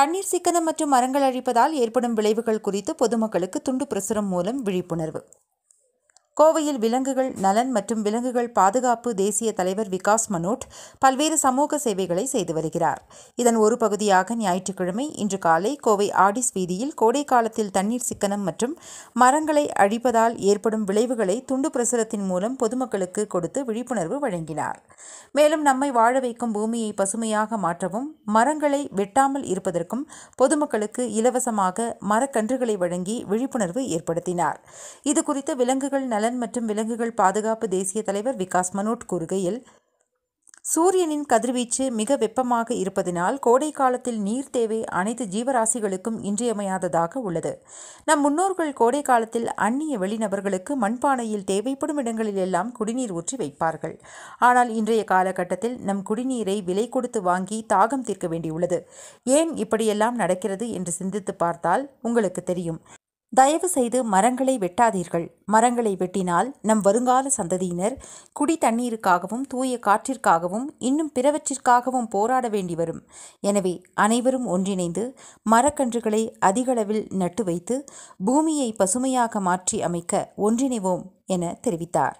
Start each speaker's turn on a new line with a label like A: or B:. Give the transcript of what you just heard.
A: தண்ணீர் சிக்கனம் மற்றும் மரங்கள் அழிப்பதால் ஏற்படும் விளைவுகள் குறித்து பொதுமக்களுக்கு துண்டு பிரசுரம் மூலம் விழிப்புணர்வு. கோவையில் விலங்குகள் நலன் மற்றும் விலங்குகள் பாதுகாப்பு தேசிய தலைவர் விகாஸ் மனோட் பல்வேறு சமூக சேவைகளை செய்து வருகிறார். இதன் ஒரு பகுதியாக ஞாயிற்றுக்கிழமை இன்று காலை கோவை ஆடிஸ் வீதியில் கோடை காலத்தில் தண்ணீர் சிக்கனம் மற்றும் மரங்களை அழிப்பதால் ஏற்படும் விளைவுகளை துண்டு பிரசுரத்தின் மூலம் பொதுமக்களுக்கு கொடுத்து விழிப்புணர்வு வழங்கினார். மேலும் நம்மை வாழ வைக்கும் பூமியை பசுமையாக மாற்றவும் மரங்களை வெட்டாமல் இருப்பதற்கும் பொதுமக்களுக்கு இலவசமாக மரக்கன்றுகளை வழங்கி விழிப்புணர்வு ஏற்படுத்தினார். இது குறித்து விலங்குகள் நலன் மற்றும் விலங்குகள் பாதுகாப்பு தேசிய தலைவர் விகாஸ் மனோட் கூறுகையில் சூரியனின் கதிர்வீச்சு மிக வெப்பமாக இருப்பதினால் கோடை காலத்தில் நீர் தேவை அனைத்து ஜீவராசிகளுக்கும் இன்றியமையாததாக உள்ளது. நம் முன்னோர்கள் கோடை காலத்தில் அந்நிய வெளிநபர்களுக்கு மண்பானையில் தேவைப்படும் இடங்களில் எல்லாம் குடிநீர் ஊற்றி வைப்பார்கள். ஆனால் இன்றைய காலகட்டத்தில் நம் குடிநீரை விலை கொடுத்து வாங்கி தாகம் தீர்க்க வேண்டியுள்ளது. ஏன் இப்படியெல்லாம் நடக்கிறது என்று சிந்தித்து பார்த்தால் உங்களுக்கு தெரியும். தயவு செய்து மரங்களை வெட்டாதீர்கள். மரங்களை வெட்டினால் நம் வருங்கால சந்ததியினர் குடி தண்ணீருக்காகவும் தூய காற்றிற்காகவும் இன்னும் பிறவற்றிற்காகவும் போராட வேண்டி வரும். எனவே அனைவரும் ஒன்றிணைந்து மரக்கன்றுகளை அதிகளவில் நட்டு வைத்து பூமியை பசுமையாக மாற்றி அமைக்க ஒன்றிணைவோம் என தெரிவித்தார்.